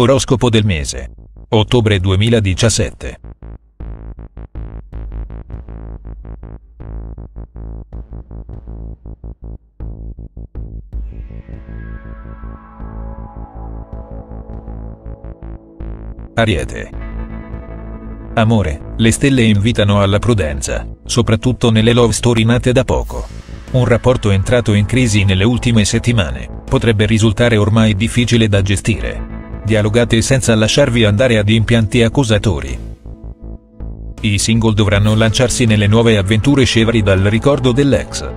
Oroscopo del mese. Ottobre 2017. Ariete. Amore, le stelle invitano alla prudenza, soprattutto nelle love story nate da poco. Un rapporto entrato in crisi nelle ultime settimane, potrebbe risultare ormai difficile da gestire. Dialogate senza lasciarvi andare ad impianti accusatori. I single dovranno lanciarsi nelle nuove avventure scevri dal ricordo dell'ex.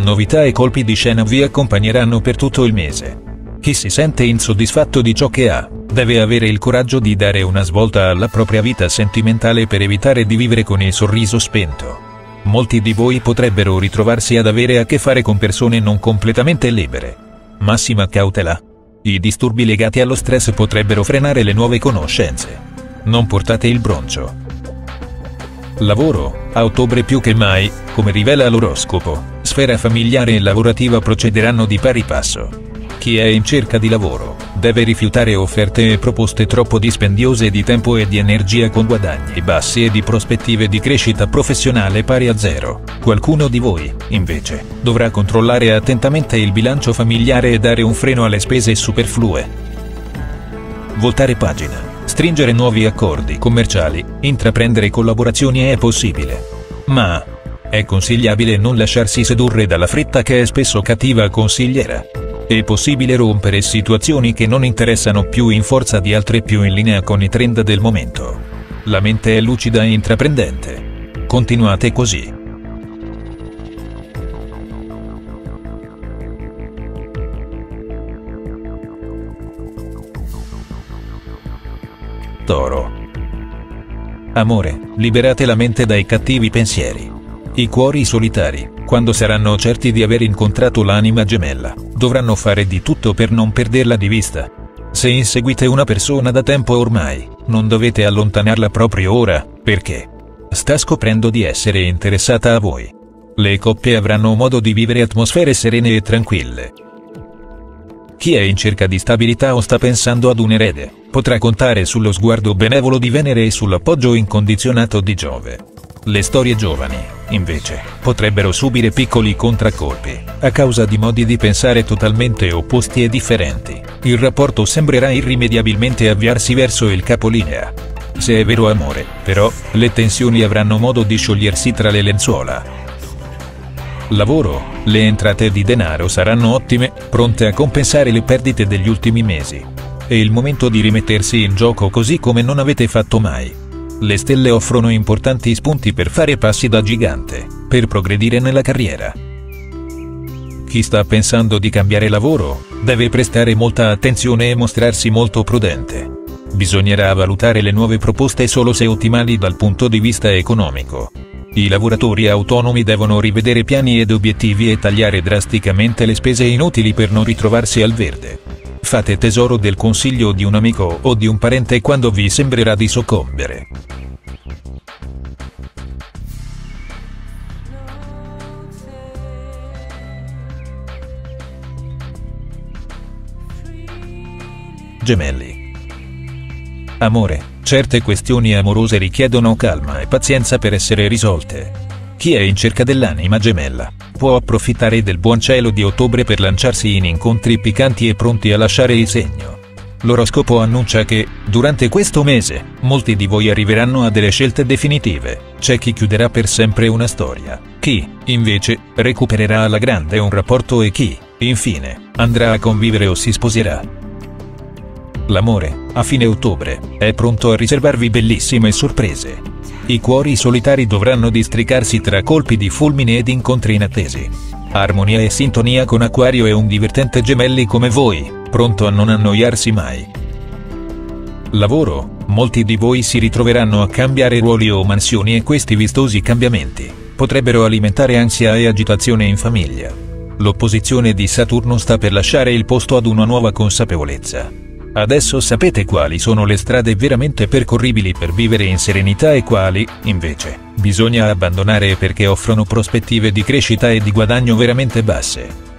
Novità e colpi di scena vi accompagneranno per tutto il mese. Chi si sente insoddisfatto di ciò che ha, deve avere il coraggio di dare una svolta alla propria vita sentimentale per evitare di vivere con il sorriso spento. Molti di voi potrebbero ritrovarsi ad avere a che fare con persone non completamente libere. Massima cautela. I disturbi legati allo stress potrebbero frenare le nuove conoscenze. Non portate il broncio. Lavoro, a ottobre più che mai, come rivela l'oroscopo, sfera familiare e lavorativa procederanno di pari passo. Chi è in cerca di lavoro, deve rifiutare offerte e proposte troppo dispendiose di tempo e di energia con guadagni bassi e di prospettive di crescita professionale pari a zero. Qualcuno di voi, invece, dovrà controllare attentamente il bilancio familiare e dare un freno alle spese superflue. Voltare pagina, stringere nuovi accordi commerciali, intraprendere collaborazioni è possibile. Ma è consigliabile non lasciarsi sedurre dalla fretta che è spesso cattiva consigliera. È possibile rompere situazioni che non interessano più in forza di altre più in linea con i trend del momento. La mente è lucida e intraprendente. Continuate così. Toro. Amore, liberate la mente dai cattivi pensieri. I cuori solitari, quando saranno certi di aver incontrato l'anima gemella, dovranno fare di tutto per non perderla di vista. Se inseguite una persona da tempo ormai, non dovete allontanarla proprio ora, perché sta scoprendo di essere interessata a voi. Le coppie avranno modo di vivere atmosfere serene e tranquille. Chi è in cerca di stabilità o sta pensando ad un erede, potrà contare sullo sguardo benevolo di Venere e sull'appoggio incondizionato di Giove. Le storie giovani, invece, potrebbero subire piccoli contraccolpi, a causa di modi di pensare totalmente opposti e differenti. Il rapporto sembrerà irrimediabilmente avviarsi verso il capolinea. Se è vero amore, però, le tensioni avranno modo di sciogliersi tra le lenzuola. Lavoro, le entrate di denaro saranno ottime, pronte a compensare le perdite degli ultimi mesi. È il momento di rimettersi in gioco così come non avete fatto mai. Le stelle offrono importanti spunti per fare passi da gigante, per progredire nella carriera. Chi sta pensando di cambiare lavoro, deve prestare molta attenzione e mostrarsi molto prudente. Bisognerà valutare le nuove proposte solo se ottimali dal punto di vista economico. I lavoratori autonomi devono rivedere piani ed obiettivi e tagliare drasticamente le spese inutili per non ritrovarsi al verde. Fate tesoro del consiglio di un amico o di un parente quando vi sembrerà di soccombere. Gemelli. Amore, certe questioni amorose richiedono calma e pazienza per essere risolte. Chi è in cerca dell'anima gemella, può approfittare del buon cielo di ottobre per lanciarsi in incontri piccanti e pronti a lasciare il segno. L'oroscopo annuncia che, durante questo mese, molti di voi arriveranno a delle scelte definitive, c'è chi chiuderà per sempre una storia, chi, invece, recupererà alla grande un rapporto e chi, infine, andrà a convivere o si sposerà. L'amore, a fine ottobre, è pronto a riservarvi bellissime sorprese. I cuori solitari dovranno districarsi tra colpi di fulmine ed incontri inattesi. Armonia e sintonia con Aquario e un divertente gemelli come voi, pronto a non annoiarsi mai. Lavoro, molti di voi si ritroveranno a cambiare ruoli o mansioni e questi vistosi cambiamenti potrebbero alimentare ansia e agitazione in famiglia. L'opposizione di Saturno sta per lasciare il posto ad una nuova consapevolezza. Adesso sapete quali sono le strade veramente percorribili per vivere in serenità e quali, invece, bisogna abbandonare perché offrono prospettive di crescita e di guadagno veramente basse.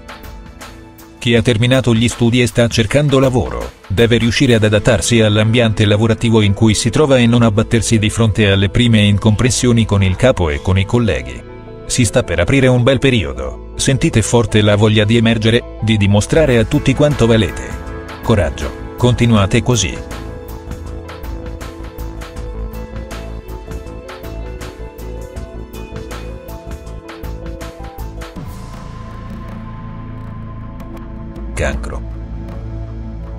Chi ha terminato gli studi e sta cercando lavoro, deve riuscire ad adattarsi all'ambiente lavorativo in cui si trova e non abbattersi di fronte alle prime incomprensioni con il capo e con i colleghi. Si sta per aprire un bel periodo, sentite forte la voglia di emergere, di dimostrare a tutti quanto valete. Coraggio, continuate così. cancro.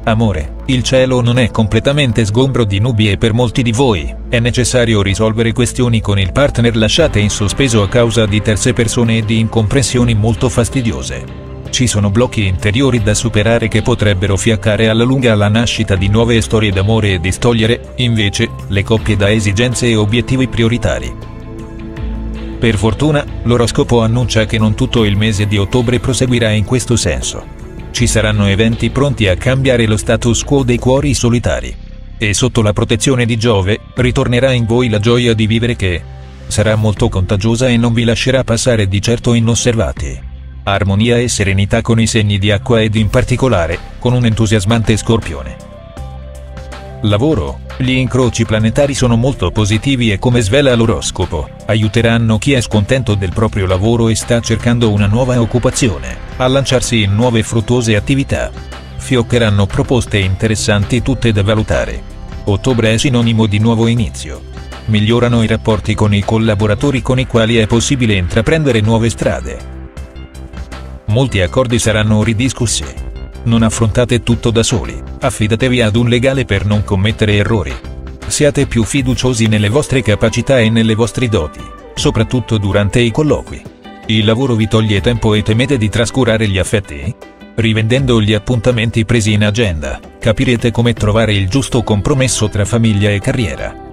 Amore, il cielo non è completamente sgombro di nubi e per molti di voi, è necessario risolvere questioni con il partner lasciate in sospeso a causa di terze persone e di incomprensioni molto fastidiose. Ci sono blocchi interiori da superare che potrebbero fiaccare alla lunga la nascita di nuove storie d'amore e distogliere, invece, le coppie da esigenze e obiettivi prioritari. Per fortuna, l'oroscopo annuncia che non tutto il mese di ottobre proseguirà in questo senso ci saranno eventi pronti a cambiare lo status quo dei cuori solitari. E sotto la protezione di Giove, ritornerà in voi la gioia di vivere che sarà molto contagiosa e non vi lascerà passare di certo inosservati. Armonia e serenità con i segni di acqua ed in particolare, con un entusiasmante scorpione. Lavoro, gli incroci planetari sono molto positivi e come svela l'oroscopo, aiuteranno chi è scontento del proprio lavoro e sta cercando una nuova occupazione, a lanciarsi in nuove fruttuose attività. Fioccheranno proposte interessanti tutte da valutare. Ottobre è sinonimo di nuovo inizio. Migliorano i rapporti con i collaboratori con i quali è possibile intraprendere nuove strade. Molti accordi saranno ridiscussi non affrontate tutto da soli, affidatevi ad un legale per non commettere errori. Siate più fiduciosi nelle vostre capacità e nelle vostre doti, soprattutto durante i colloqui. Il lavoro vi toglie tempo e temete di trascurare gli affetti? Rivendendo gli appuntamenti presi in agenda, capirete come trovare il giusto compromesso tra famiglia e carriera.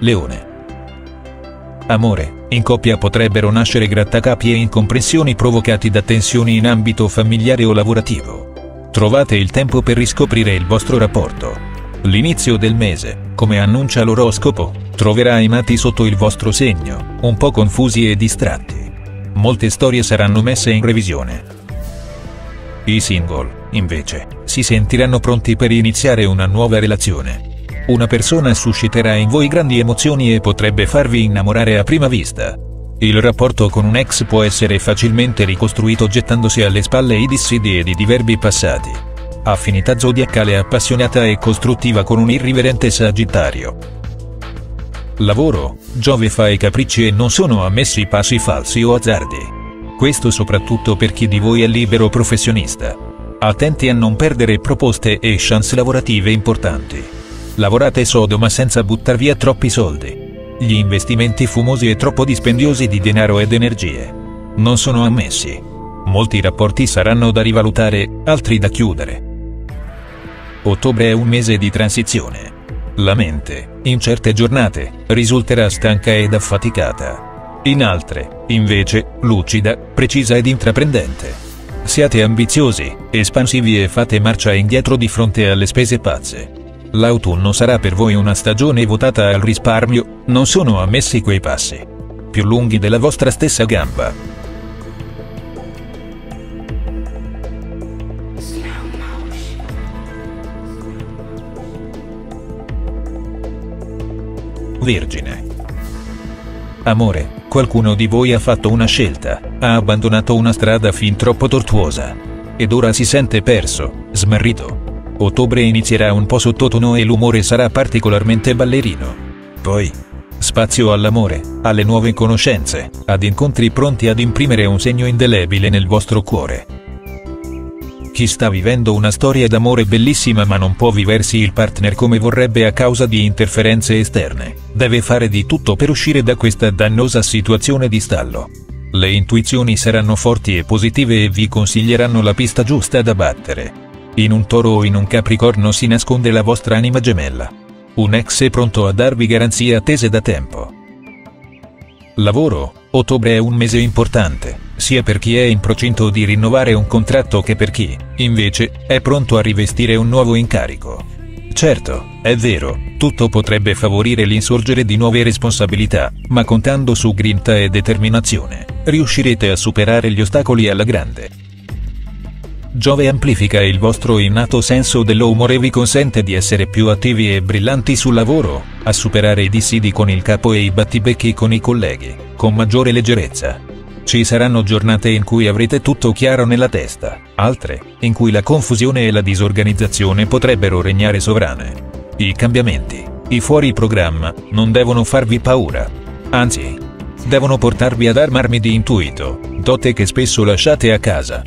Leone. Amore, in coppia potrebbero nascere grattacapi e incomprensioni provocati da tensioni in ambito familiare o lavorativo. Trovate il tempo per riscoprire il vostro rapporto. L'inizio del mese, come annuncia l'oroscopo, troverà i nati sotto il vostro segno, un po' confusi e distratti. Molte storie saranno messe in revisione. I single, invece, si sentiranno pronti per iniziare una nuova relazione. Una persona susciterà in voi grandi emozioni e potrebbe farvi innamorare a prima vista. Il rapporto con un ex può essere facilmente ricostruito gettandosi alle spalle i dissidi ed i diverbi passati. Affinità zodiacale appassionata e costruttiva con un irriverente Sagittario. Lavoro, Giove fa i capricci e non sono ammessi passi falsi o azzardi. Questo soprattutto per chi di voi è libero professionista. Attenti a non perdere proposte e chance lavorative importanti. Lavorate sodo ma senza buttar via troppi soldi. Gli investimenti fumosi e troppo dispendiosi di denaro ed energie. Non sono ammessi. Molti rapporti saranno da rivalutare, altri da chiudere. Ottobre è un mese di transizione. La mente, in certe giornate, risulterà stanca ed affaticata. In altre, invece, lucida, precisa ed intraprendente. Siate ambiziosi, espansivi e fate marcia indietro di fronte alle spese pazze. L'autunno sarà per voi una stagione votata al risparmio, non sono ammessi quei passi. Più lunghi della vostra stessa gamba. Vergine. Amore, qualcuno di voi ha fatto una scelta, ha abbandonato una strada fin troppo tortuosa. Ed ora si sente perso, smarrito, Ottobre inizierà un po' sottotono e l'umore sarà particolarmente ballerino. Poi, spazio all'amore, alle nuove conoscenze, ad incontri pronti ad imprimere un segno indelebile nel vostro cuore. Chi sta vivendo una storia d'amore bellissima ma non può viversi il partner come vorrebbe a causa di interferenze esterne, deve fare di tutto per uscire da questa dannosa situazione di stallo. Le intuizioni saranno forti e positive e vi consiglieranno la pista giusta da battere. In un toro o in un capricorno si nasconde la vostra anima gemella. Un ex è pronto a darvi garanzie attese da tempo. Lavoro, ottobre è un mese importante, sia per chi è in procinto di rinnovare un contratto che per chi, invece, è pronto a rivestire un nuovo incarico. Certo, è vero, tutto potrebbe favorire l'insorgere di nuove responsabilità, ma contando su grinta e determinazione, riuscirete a superare gli ostacoli alla grande. Giove amplifica il vostro innato senso dell'umore e vi consente di essere più attivi e brillanti sul lavoro, a superare i dissidi con il capo e i battibecchi con i colleghi, con maggiore leggerezza. Ci saranno giornate in cui avrete tutto chiaro nella testa, altre, in cui la confusione e la disorganizzazione potrebbero regnare sovrane. I cambiamenti, i fuori programma, non devono farvi paura. Anzi, devono portarvi ad armarmi di intuito, dote che spesso lasciate a casa.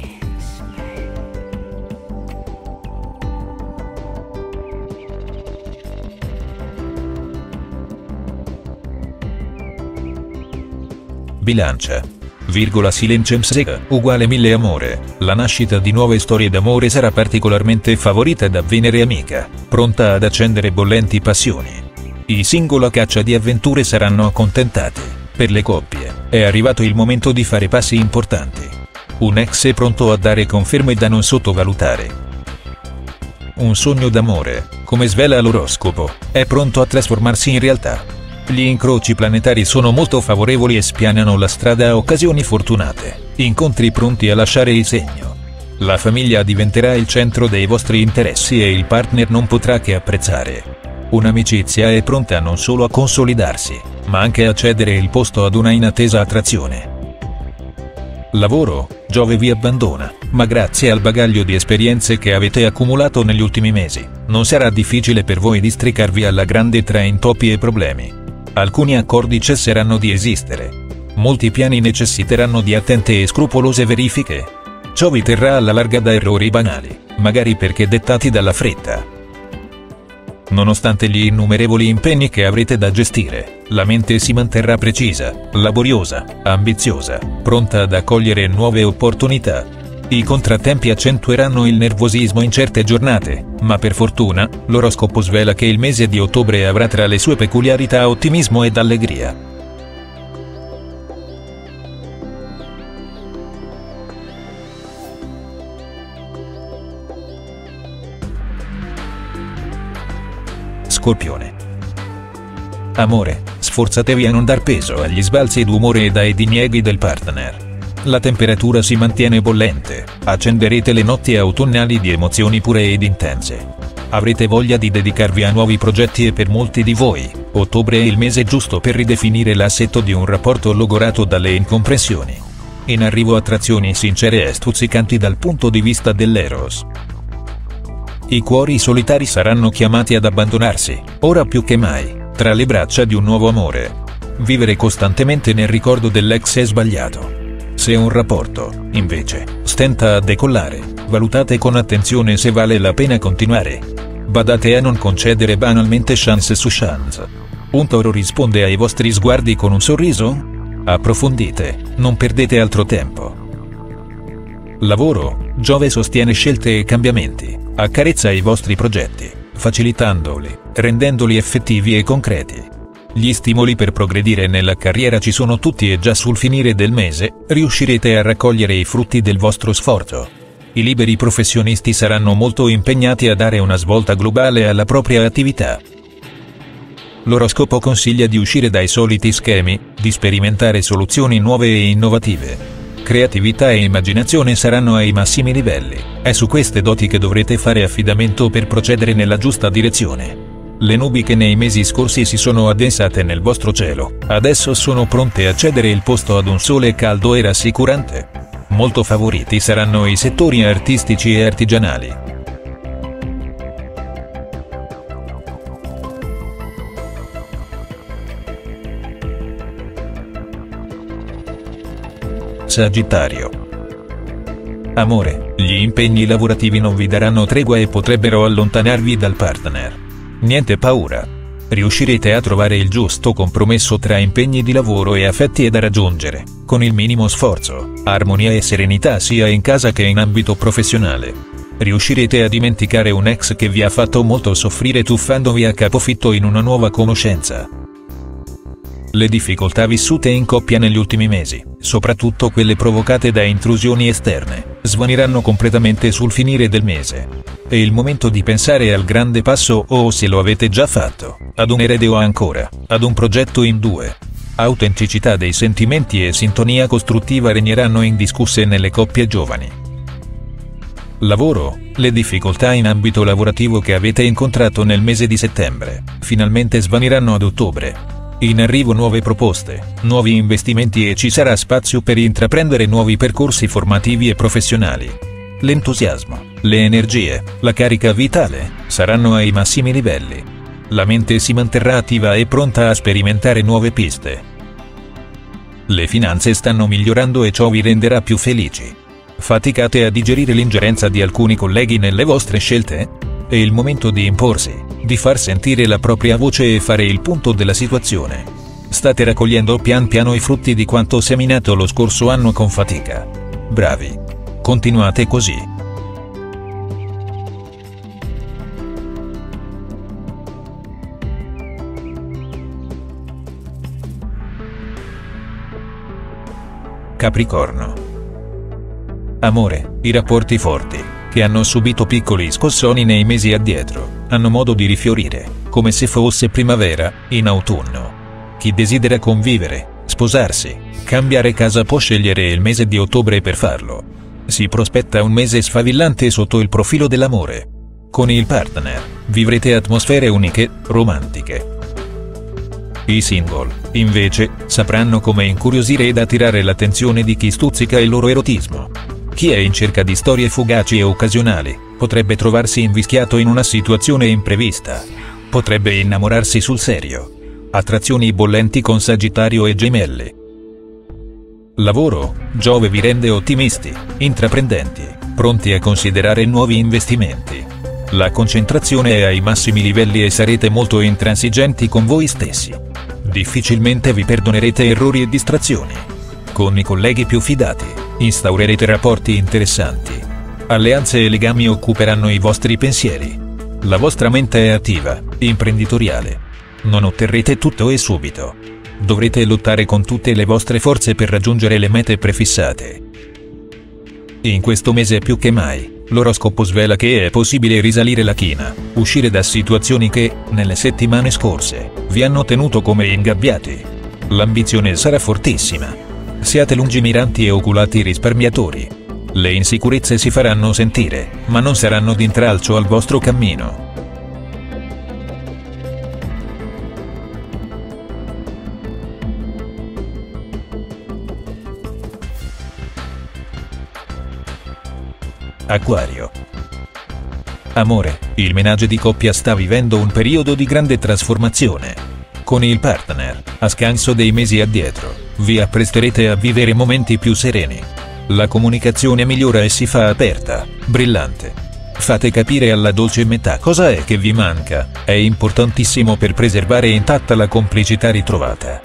Bilancia. Virgola Silencemsega, uguale mille amore, la nascita di nuove storie d'amore sarà particolarmente favorita da Venere amica, pronta ad accendere bollenti passioni. I singolo a caccia di avventure saranno accontentati, per le coppie, è arrivato il momento di fare passi importanti. Un ex è pronto a dare conferme da non sottovalutare. Un sogno d'amore, come svela l'oroscopo, è pronto a trasformarsi in realtà. Gli incroci planetari sono molto favorevoli e spianano la strada a occasioni fortunate, incontri pronti a lasciare il segno. La famiglia diventerà il centro dei vostri interessi e il partner non potrà che apprezzare. Un'amicizia è pronta non solo a consolidarsi, ma anche a cedere il posto ad una inattesa attrazione. Lavoro, Giove vi abbandona, ma grazie al bagaglio di esperienze che avete accumulato negli ultimi mesi, non sarà difficile per voi districarvi alla grande tra intoppi e problemi. Alcuni accordi cesseranno di esistere. Molti piani necessiteranno di attente e scrupolose verifiche. Ciò vi terrà alla larga da errori banali, magari perché dettati dalla fretta. Nonostante gli innumerevoli impegni che avrete da gestire, la mente si manterrà precisa, laboriosa, ambiziosa, pronta ad accogliere nuove opportunità, i contrattempi accentueranno il nervosismo in certe giornate, ma per fortuna, l'oroscopo svela che il mese di ottobre avrà tra le sue peculiarità ottimismo ed allegria. Scorpione. Amore, sforzatevi a non dar peso agli sbalzi d'umore ed ai dinieghi del partner. La temperatura si mantiene bollente, accenderete le notti autunnali di emozioni pure ed intense. Avrete voglia di dedicarvi a nuovi progetti e per molti di voi, ottobre è il mese giusto per ridefinire l'assetto di un rapporto logorato dalle incomprensioni. In arrivo attrazioni sincere e stuzzicanti dal punto di vista dell'eros. I cuori solitari saranno chiamati ad abbandonarsi, ora più che mai, tra le braccia di un nuovo amore. Vivere costantemente nel ricordo dell'ex è sbagliato. Se un rapporto, invece, stenta a decollare, valutate con attenzione se vale la pena continuare. Badate a non concedere banalmente chance su chance. Un toro risponde ai vostri sguardi con un sorriso? Approfondite, non perdete altro tempo. Lavoro, Giove sostiene scelte e cambiamenti, accarezza i vostri progetti, facilitandoli, rendendoli effettivi e concreti. Gli stimoli per progredire nella carriera ci sono tutti e già sul finire del mese, riuscirete a raccogliere i frutti del vostro sforzo. I liberi professionisti saranno molto impegnati a dare una svolta globale alla propria attività. L'oroscopo consiglia di uscire dai soliti schemi, di sperimentare soluzioni nuove e innovative. Creatività e immaginazione saranno ai massimi livelli, è su queste doti che dovrete fare affidamento per procedere nella giusta direzione. Le nubi che nei mesi scorsi si sono addensate nel vostro cielo, adesso sono pronte a cedere il posto ad un sole caldo e rassicurante. Molto favoriti saranno i settori artistici e artigianali. Sagittario. Amore, gli impegni lavorativi non vi daranno tregua e potrebbero allontanarvi dal partner. Niente paura. Riuscirete a trovare il giusto compromesso tra impegni di lavoro e affetti e da raggiungere, con il minimo sforzo, armonia e serenità sia in casa che in ambito professionale. Riuscirete a dimenticare un ex che vi ha fatto molto soffrire tuffandovi a capofitto in una nuova conoscenza. Le difficoltà vissute in coppia negli ultimi mesi, soprattutto quelle provocate da intrusioni esterne, svaniranno completamente sul finire del mese. È il momento di pensare al grande passo o se lo avete già fatto, ad un erede o ancora, ad un progetto in due. Autenticità dei sentimenti e sintonia costruttiva regneranno indiscusse nelle coppie giovani. Lavoro, le difficoltà in ambito lavorativo che avete incontrato nel mese di settembre, finalmente svaniranno ad ottobre. In arrivo nuove proposte, nuovi investimenti e ci sarà spazio per intraprendere nuovi percorsi formativi e professionali. L'entusiasmo, le energie, la carica vitale, saranno ai massimi livelli. La mente si manterrà attiva e pronta a sperimentare nuove piste. Le finanze stanno migliorando e ciò vi renderà più felici. Faticate a digerire l'ingerenza di alcuni colleghi nelle vostre scelte? È il momento di imporsi di far sentire la propria voce e fare il punto della situazione. State raccogliendo pian piano i frutti di quanto seminato lo scorso anno con fatica. Bravi. Continuate così. Capricorno. Amore, i rapporti forti che hanno subito piccoli scossoni nei mesi addietro, hanno modo di rifiorire, come se fosse primavera, in autunno. Chi desidera convivere, sposarsi, cambiare casa può scegliere il mese di ottobre per farlo. Si prospetta un mese sfavillante sotto il profilo dell'amore. Con il partner, vivrete atmosfere uniche, romantiche. I single, invece, sapranno come incuriosire ed attirare l'attenzione di chi stuzzica il loro erotismo. Chi è in cerca di storie fugaci e occasionali, potrebbe trovarsi invischiato in una situazione imprevista. Potrebbe innamorarsi sul serio. Attrazioni bollenti con Sagittario e Gemelli. Lavoro, Giove vi rende ottimisti, intraprendenti, pronti a considerare nuovi investimenti. La concentrazione è ai massimi livelli e sarete molto intransigenti con voi stessi. Difficilmente vi perdonerete errori e distrazioni. Con i colleghi più fidati instaurerete rapporti interessanti. Alleanze e legami occuperanno i vostri pensieri. La vostra mente è attiva, imprenditoriale. Non otterrete tutto e subito. Dovrete lottare con tutte le vostre forze per raggiungere le mete prefissate. In questo mese più che mai, l'oroscopo svela che è possibile risalire la china, uscire da situazioni che, nelle settimane scorse, vi hanno tenuto come ingabbiati. L'ambizione sarà fortissima, Siate lungimiranti e oculati risparmiatori. Le insicurezze si faranno sentire, ma non saranno d'intralcio al vostro cammino. Acquario. Amore, il menage di coppia sta vivendo un periodo di grande trasformazione. Con il partner, a scanso dei mesi addietro, vi appresterete a vivere momenti più sereni. La comunicazione migliora e si fa aperta, brillante. Fate capire alla dolce metà cosa è che vi manca, è importantissimo per preservare intatta la complicità ritrovata.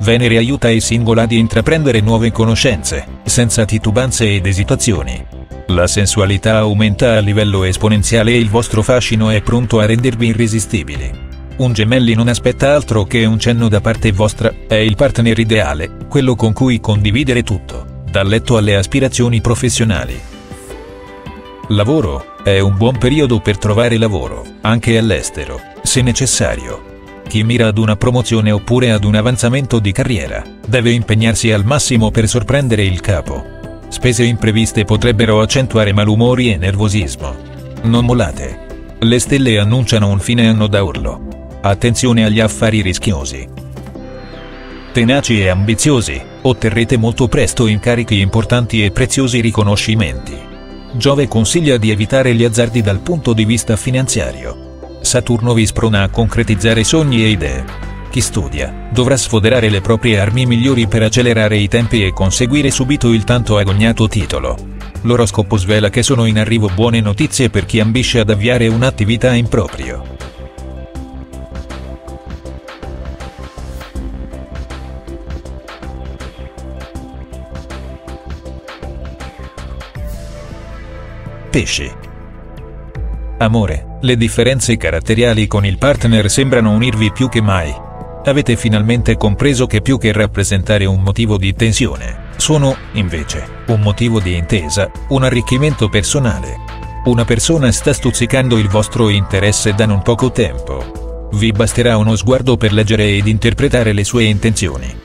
Venere aiuta i singolari a intraprendere nuove conoscenze, senza titubanze ed esitazioni. La sensualità aumenta a livello esponenziale e il vostro fascino è pronto a rendervi irresistibili. Un gemelli non aspetta altro che un cenno da parte vostra, è il partner ideale, quello con cui condividere tutto, dal letto alle aspirazioni professionali. Lavoro, è un buon periodo per trovare lavoro, anche all'estero, se necessario. Chi mira ad una promozione oppure ad un avanzamento di carriera, deve impegnarsi al massimo per sorprendere il capo. Spese impreviste potrebbero accentuare malumori e nervosismo. Non mollate. Le stelle annunciano un fine anno da urlo. Attenzione agli affari rischiosi. Tenaci e ambiziosi, otterrete molto presto incarichi importanti e preziosi riconoscimenti. Giove consiglia di evitare gli azzardi dal punto di vista finanziario. Saturno vi sprona a concretizzare sogni e idee. Chi studia, dovrà sfoderare le proprie armi migliori per accelerare i tempi e conseguire subito il tanto agognato titolo. L'oroscopo svela che sono in arrivo buone notizie per chi ambisce ad avviare un'attività in proprio. Pesci. Amore, le differenze caratteriali con il partner sembrano unirvi più che mai. Avete finalmente compreso che più che rappresentare un motivo di tensione, Sono, invece, un motivo di intesa, un arricchimento personale. Una persona sta stuzzicando il vostro interesse da non poco tempo. Vi basterà uno sguardo per leggere ed interpretare le sue intenzioni.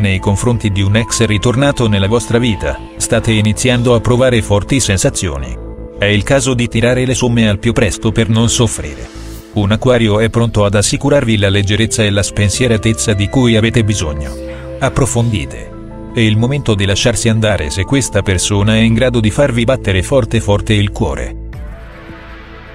Nei confronti di un ex ritornato nella vostra vita, state iniziando a provare forti sensazioni. È il caso di tirare le somme al più presto per non soffrire. Un acquario è pronto ad assicurarvi la leggerezza e la spensieratezza di cui avete bisogno. Approfondite. È il momento di lasciarsi andare se questa persona è in grado di farvi battere forte forte il cuore.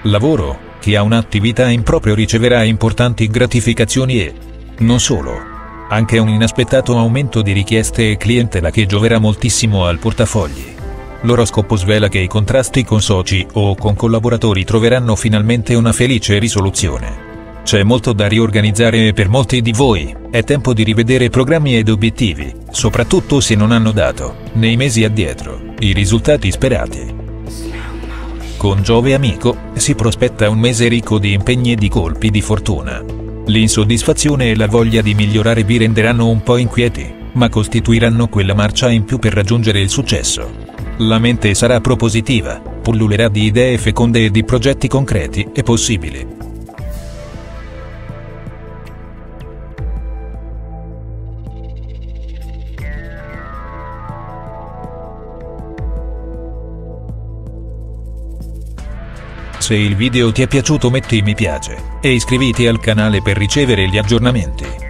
Lavoro, chi ha un'attività in proprio riceverà importanti gratificazioni e, non solo, anche un inaspettato aumento di richieste e clientela che gioverà moltissimo al portafogli. L'oroscopo svela che i contrasti con soci o con collaboratori troveranno finalmente una felice risoluzione. C'è molto da riorganizzare e per molti di voi è tempo di rivedere programmi ed obiettivi, soprattutto se non hanno dato, nei mesi addietro, i risultati sperati. Con Giove amico, si prospetta un mese ricco di impegni e di colpi di fortuna. L'insoddisfazione e la voglia di migliorare vi renderanno un po' inquieti, ma costituiranno quella marcia in più per raggiungere il successo. La mente sarà propositiva, pullulerà di idee feconde e di progetti concreti e possibili. Se il video ti è piaciuto metti mi piace, e iscriviti al canale per ricevere gli aggiornamenti.